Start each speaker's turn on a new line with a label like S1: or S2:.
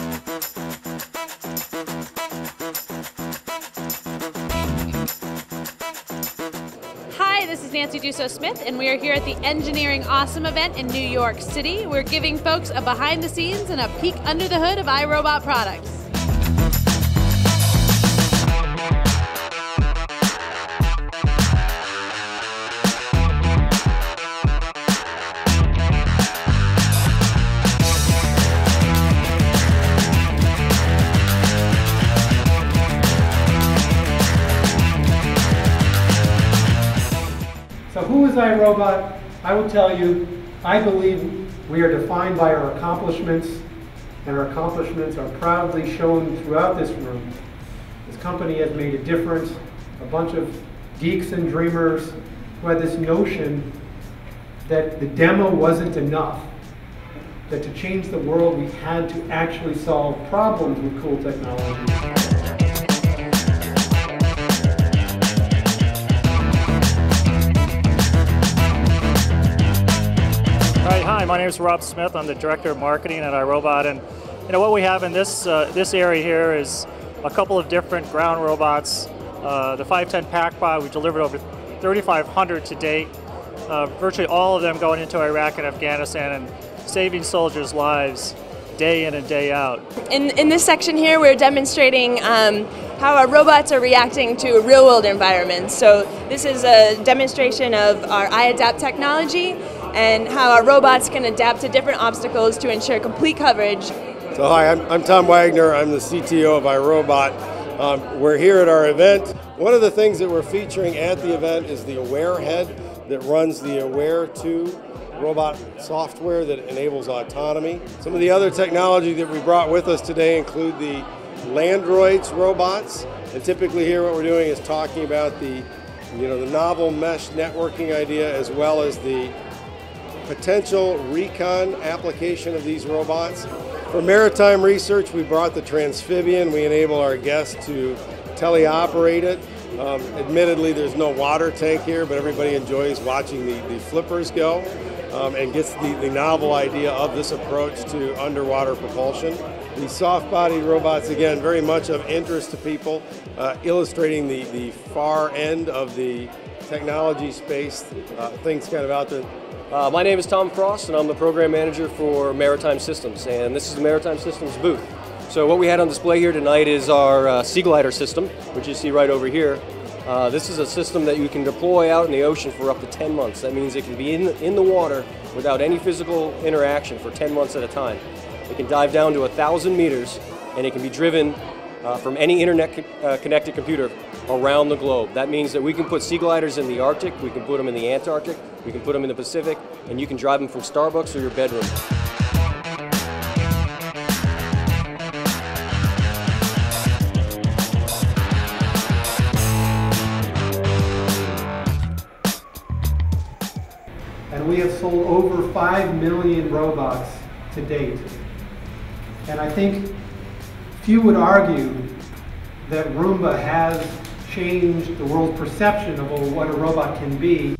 S1: Hi, this is Nancy Dussault Smith, and we are here at the Engineering Awesome event in New York City. We're giving folks a behind the scenes and a peek under the hood of iRobot products.
S2: Who is iRobot? I robot? I will tell you, I believe we are defined by our accomplishments, and our accomplishments are proudly shown throughout this room. This company has made a difference. A bunch of geeks and dreamers who had this notion that the demo wasn't enough, that to change the world we had to actually solve problems with cool technology.
S3: My name is Rob Smith. I'm the Director of Marketing at iRobot. And you know what we have in this, uh, this area here is a couple of different ground robots. Uh, the 510 PackBot, we've delivered over 3,500 to date. Uh, virtually all of them going into Iraq and Afghanistan and saving soldiers' lives day in and day out.
S4: In, in this section here, we're demonstrating um, how our robots are reacting to a real world environment. So this is a demonstration of our iAdapt technology and how our robots can adapt to different obstacles to ensure complete coverage.
S5: So hi, I'm, I'm Tom Wagner. I'm the CTO of iRobot. Um, we're here at our event. One of the things that we're featuring at the event is the Aware Head that runs the Aware 2 robot software that enables autonomy. Some of the other technology that we brought with us today include the Landroids robots. And typically here what we're doing is talking about the, you know, the novel mesh networking idea as well as the potential recon application of these robots. For maritime research, we brought the Transphibian. We enable our guests to teleoperate it. Um, admittedly, there's no water tank here, but everybody enjoys watching the, the flippers go um, and gets the, the novel idea of this approach to underwater propulsion. The soft-bodied robots, again, very much of interest to people, uh, illustrating the, the far end of the technology space, uh, things kind of out there
S6: uh, my name is Tom Frost, and I'm the program manager for Maritime Systems, and this is the Maritime Systems booth. So what we had on display here tonight is our uh, Sea Glider system, which you see right over here. Uh, this is a system that you can deploy out in the ocean for up to 10 months. That means it can be in, in the water without any physical interaction for 10 months at a time. It can dive down to 1,000 meters, and it can be driven uh, from any internet co uh, connected computer around the globe. That means that we can put sea gliders in the Arctic, we can put them in the Antarctic, we can put them in the Pacific, and you can drive them from Starbucks or your bedroom.
S2: And we have sold over 5 million robots to date. And I think few would argue that Roomba has changed the world's perception of what a robot can be.